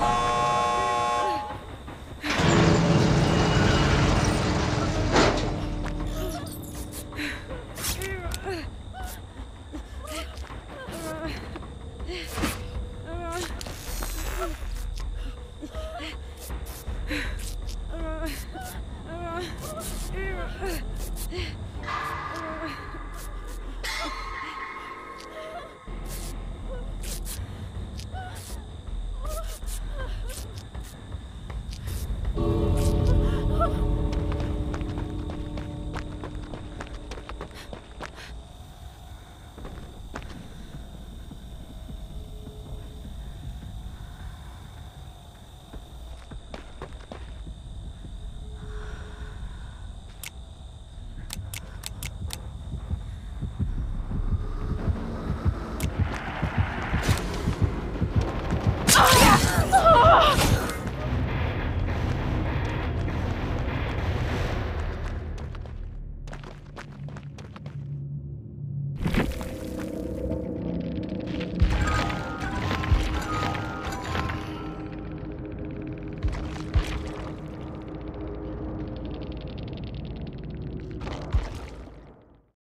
Oh!